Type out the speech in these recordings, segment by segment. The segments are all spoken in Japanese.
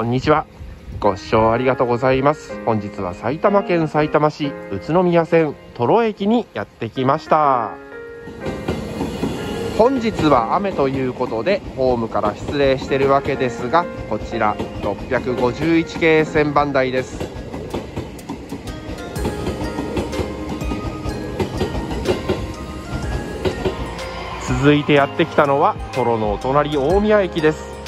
こんにちは。ご視聴ありがとうございます。本日は埼玉県埼玉市宇都宮線トロ駅にやってきました。本日は雨ということでホームから失礼してるわけですが、こちら651系千番台です。続いてやってきたのはトロのお隣大宮駅です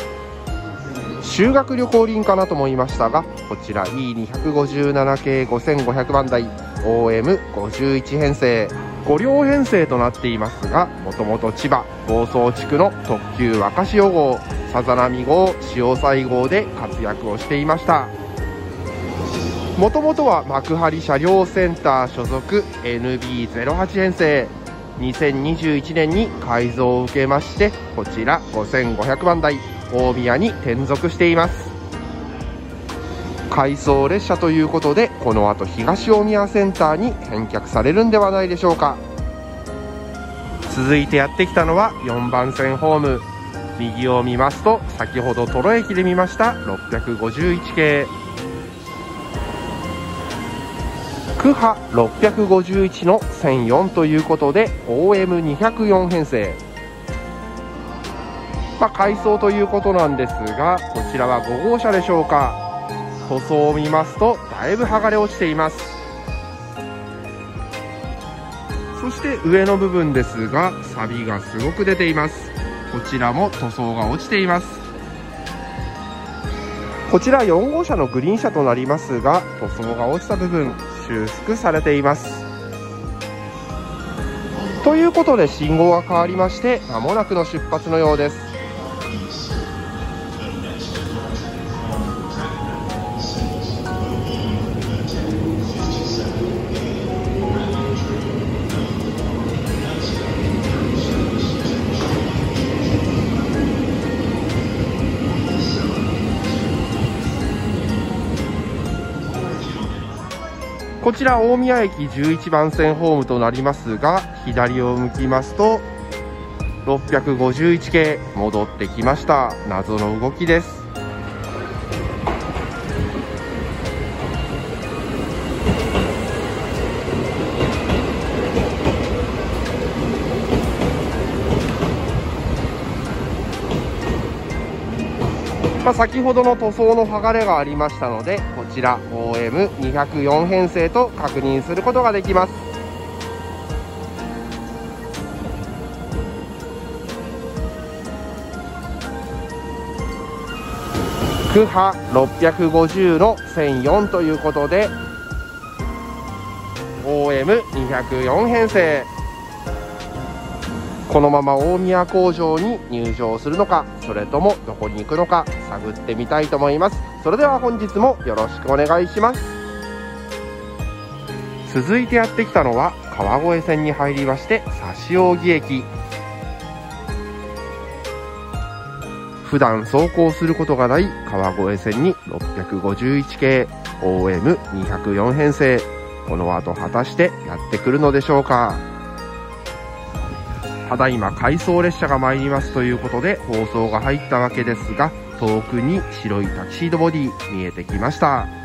修学旅行便かなと思いましたがこちら E257 系5500番台 OM51 編成。5両編成となっていますがもともと千葉房総地区の特急若潮号さざ波号潮西号で活躍をしていました。もともとは幕張車両センター所属 NB08 編成。2021年に改造を受けましてこちら5500番台。大宮に転属しています。回送列車ということでこの後東大宮センターに返却されるんではないでしょうか。続いてやってきたのは4番線ホーム。右を見ますと先ほどトロ駅で見ました651系。区波651の1004ということで OM204 編成。まあ、改装ということなんですがこちらは5号車でしょうか。塗装を見ますとだいぶ剥がれ落ちています。そして上の部分ですが錆がすごく出ています。こちらも塗装が落ちています。こちら4号車のグリーン車となりますが塗装が落ちた部分修復されています。ということで信号が変わりまして間もなくの出発のようです。こちら大宮駅11番線ホームとなりますが左を向きますと651系戻ってきました。謎の動きです。まあ、先ほどの塗装の剥がれがありましたのでこちら OM204 編成と確認することができます。区波650の1004ということで OM204 編成このまま大宮工場に入場するのかそれともどこに行くのか探ってみたいと思います。それでは本日もよろしくお願いします。続いてやってきたのは川越線に入りまして指扇駅。普段走行することがない川越線に651系 OM204 編成。この後果たしてやってくるのでしょうか。ただいま回送列車が参りますということで放送が入ったわけですが遠くに白いタキシードボディ見えてきました。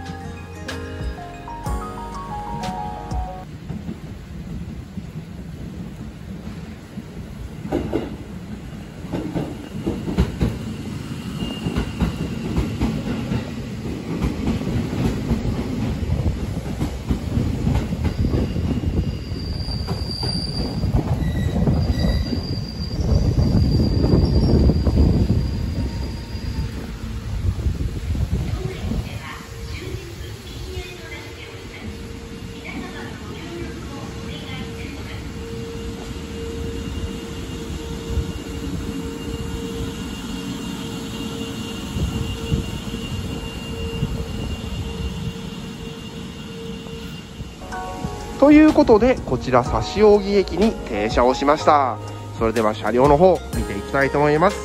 ということでこちら指扇駅に停車をしました。それでは車両の方見ていきたいと思います。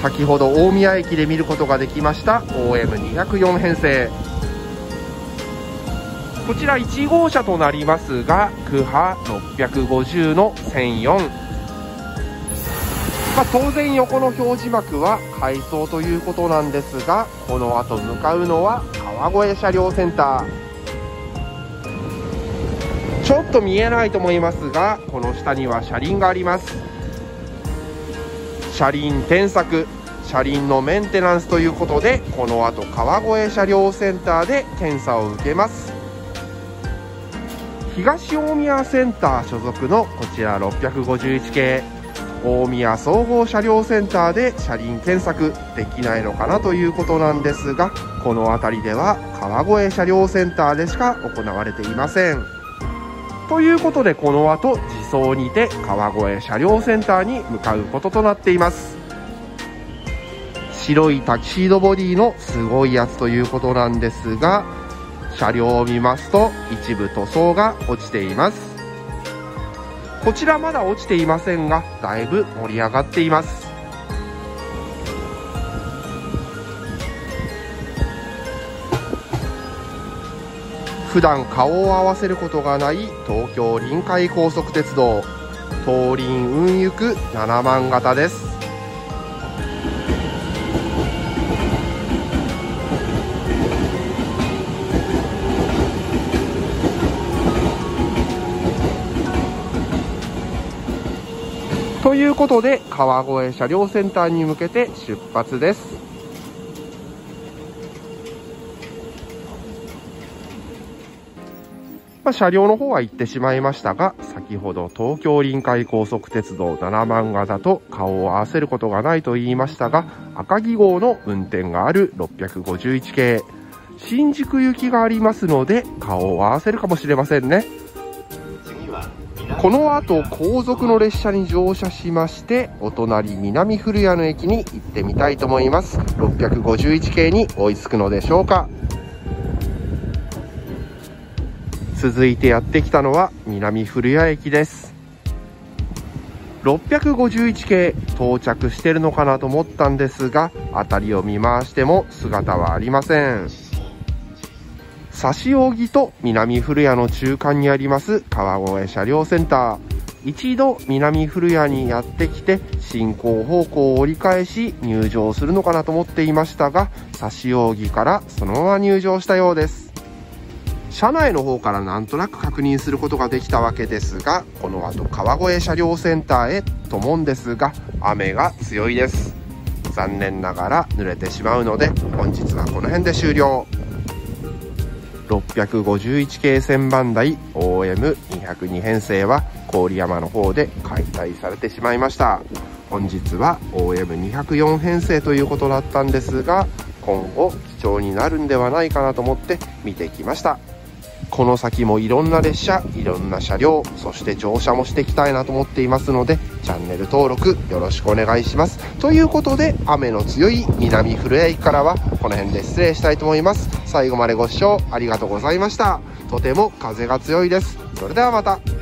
先ほど大宮駅で見ることができました OM204 編成。こちら1号車となりますが区波650の1004まあ、当然横の表示幕は改装ということなんですがこの後向かうのは川越車両センター。ちょっと見えないと思いますがこの下には車輪があります。車輪添削車輪のメンテナンスということでこの後川越車両センターで検査を受けます。東大宮センター所属のこちら651系大宮総合車両センターで車輪検索できないのかなということなんですがこの辺りでは川越車両センターでしか行われていません。ということでこの後自走にて川越車両センターに向かうこととなっています。白いタキシードボディのすごいやつということなんですが車両を見ますと一部塗装が落ちています。こちらまだ落ちていませんがだいぶ盛り上がっています。普段顔を合わせることがない東京臨海高速鉄道。東林運行く7万型です。ということで川越車両センターに向けて出発です。まあ、車両の方は行ってしまいましたが先ほど東京臨海高速鉄道7万型と顔を合わせることがないと言いましたが赤城号の運転がある651系。新宿行きがありますので顔を合わせるかもしれませんね。この後後続の列車に乗車しましてお隣南古谷の駅に行ってみたいと思います。651系に追いつくのでしょうか。続いてやってきたのは南古谷駅です。651系到着してるのかなと思ったんですが辺りを見回しても姿はありません。指扇と南古谷の中間にあります川越車両センター。一度南古谷にやってきて進行方向を折り返し入場するのかなと思っていましたが指扇からそのまま入場したようです。車内の方からなんとなく確認することができたわけですがこの後川越車両センターへと思うんですが雨が強いです。残念ながら濡れてしまうので本日はこの辺で終了。651系旋盤台 OM202 編成は郡山の方で解体されてしまいました。本日は OM204 編成ということだったんですが今後貴重になるんではないかなと思って見てきました。この先もいろんな列車いろんな車両そして乗車もしていきたいなと思っていますのでチャンネル登録よろしくお願いします。ということで雨の強い南古谷駅からはこの辺で失礼したいと思います。最後までご視聴ありがとうございました。とても風が強いです。それではまた。